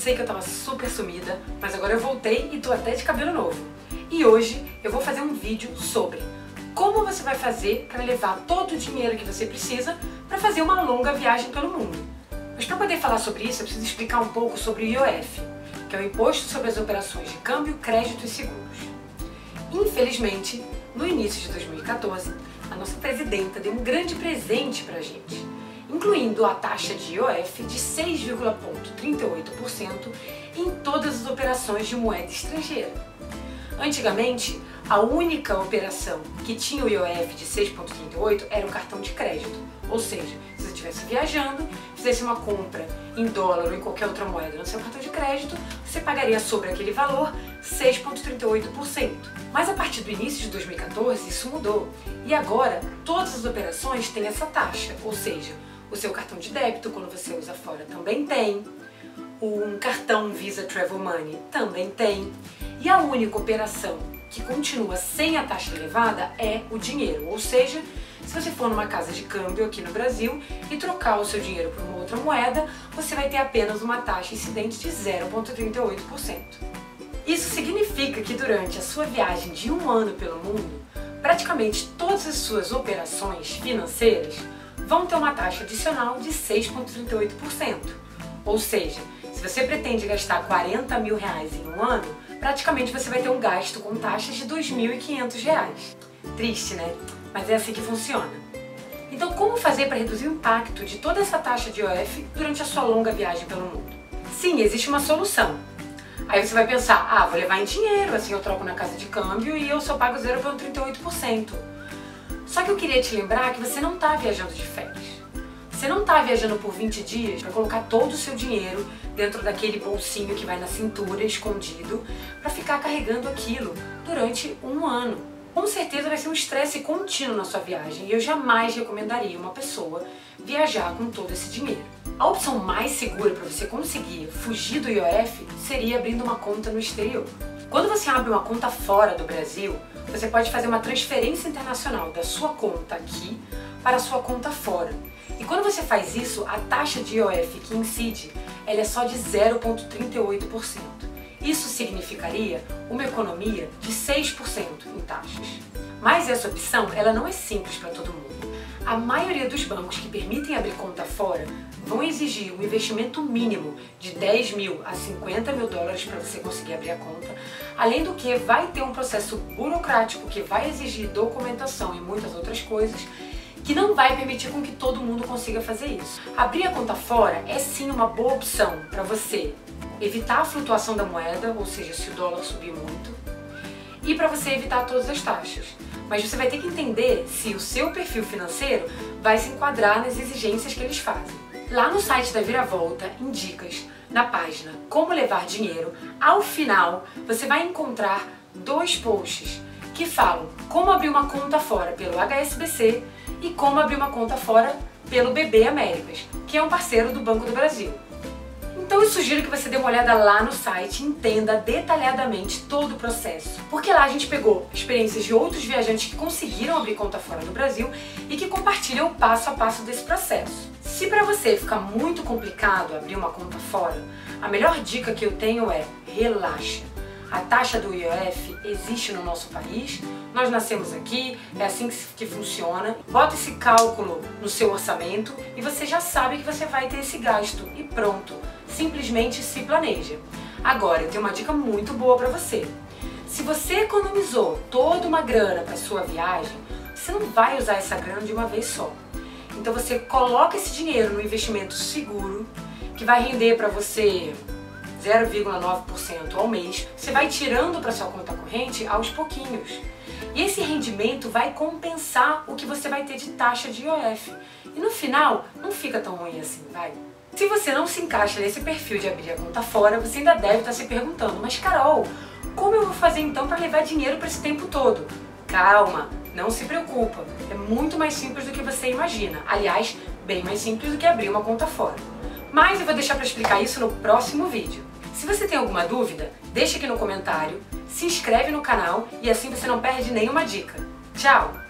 sei que eu tava super sumida, mas agora eu voltei e tô até de cabelo novo. E hoje eu vou fazer um vídeo sobre como você vai fazer para levar todo o dinheiro que você precisa para fazer uma longa viagem pelo mundo. Mas para poder falar sobre isso, eu preciso explicar um pouco sobre o IOF, que é o Imposto sobre as Operações de Câmbio, Crédito e Seguros. Infelizmente, no início de 2014, a nossa presidenta deu um grande presente para a gente, incluindo a taxa de IOF de 6,38% em todas as operações de moeda estrangeira. Antigamente, a única operação que tinha o IOF de 6,38 era o cartão de crédito, ou seja, se você estivesse viajando, fizesse uma compra em dólar ou em qualquer outra moeda no seu cartão de crédito, você pagaria sobre aquele valor 6,38%. Mas a partir do início de 2014 isso mudou e agora todas as operações têm essa taxa, ou seja, o seu cartão de débito quando você usa fora também tem, um cartão Visa Travel Money também tem, e a única operação que continua sem a taxa elevada é o dinheiro, ou seja, se você for numa casa de câmbio aqui no Brasil e trocar o seu dinheiro por uma outra moeda, você vai ter apenas uma taxa incidente de 0,38%. Isso significa que durante a sua viagem de um ano pelo mundo, praticamente todas as suas operações financeiras vão ter uma taxa adicional de 6,38%. Ou seja, se você pretende gastar 40 mil reais em um ano, praticamente você vai ter um gasto com taxas de 2.500 reais. Triste, né? Mas é assim que funciona. Então, como fazer para reduzir o impacto de toda essa taxa de IOF durante a sua longa viagem pelo mundo? Sim, existe uma solução. Aí você vai pensar, ah, vou levar em dinheiro, assim eu troco na casa de câmbio e eu só pago 0,38%. Só que eu queria te lembrar que você não está viajando de férias. Você não está viajando por 20 dias para colocar todo o seu dinheiro dentro daquele bolsinho que vai na cintura, escondido, para ficar carregando aquilo durante um ano. Com certeza vai ser um estresse contínuo na sua viagem e eu jamais recomendaria uma pessoa viajar com todo esse dinheiro. A opção mais segura para você conseguir fugir do IOF seria abrindo uma conta no exterior. Quando você abre uma conta fora do Brasil, você pode fazer uma transferência internacional da sua conta aqui para a sua conta fora. E quando você faz isso, a taxa de IOF que incide ela é só de 0,38%. Isso significaria uma economia de 6% em taxas. Mas essa opção ela não é simples para todo mundo. A maioria dos bancos que permitem abrir conta fora vão exigir um investimento mínimo de 10 mil a 50 mil dólares para você conseguir abrir a conta, além do que vai ter um processo burocrático que vai exigir documentação e muitas outras coisas que não vai permitir com que todo mundo consiga fazer isso. Abrir a conta fora é sim uma boa opção para você evitar a flutuação da moeda, ou seja, se o dólar subir muito, e para você evitar todas as taxas. Mas você vai ter que entender se o seu perfil financeiro vai se enquadrar nas exigências que eles fazem. Lá no site da Viravolta, em dicas, na página Como Levar Dinheiro, ao final você vai encontrar dois posts que falam como abrir uma conta fora pelo HSBC e como abrir uma conta fora pelo BB Américas, que é um parceiro do Banco do Brasil. Sugiro que você dê uma olhada lá no site e entenda detalhadamente todo o processo. Porque lá a gente pegou experiências de outros viajantes que conseguiram abrir conta fora do Brasil e que compartilham o passo a passo desse processo. Se para você ficar muito complicado abrir uma conta fora, a melhor dica que eu tenho é relaxa. A taxa do IOF existe no nosso país, nós nascemos aqui, é assim que funciona. Bota esse cálculo no seu orçamento e você já sabe que você vai ter esse gasto e pronto. Simplesmente se planeja. Agora, eu tenho uma dica muito boa para você. Se você economizou toda uma grana para sua viagem, você não vai usar essa grana de uma vez só. Então você coloca esse dinheiro no investimento seguro, que vai render para você 0,9% ao mês, você vai tirando para sua conta corrente aos pouquinhos. E esse rendimento vai compensar o que você vai ter de taxa de IOF. E no final, não fica tão ruim assim, vai. Se você não se encaixa nesse perfil de abrir a conta fora, você ainda deve estar se perguntando, mas Carol, como eu vou fazer então para levar dinheiro para esse tempo todo? Calma, não se preocupa, é muito mais simples do que você imagina. Aliás, bem mais simples do que abrir uma conta fora. Mas eu vou deixar para explicar isso no próximo vídeo. Se você tem alguma dúvida, deixa aqui no comentário, se inscreve no canal e assim você não perde nenhuma dica. Tchau!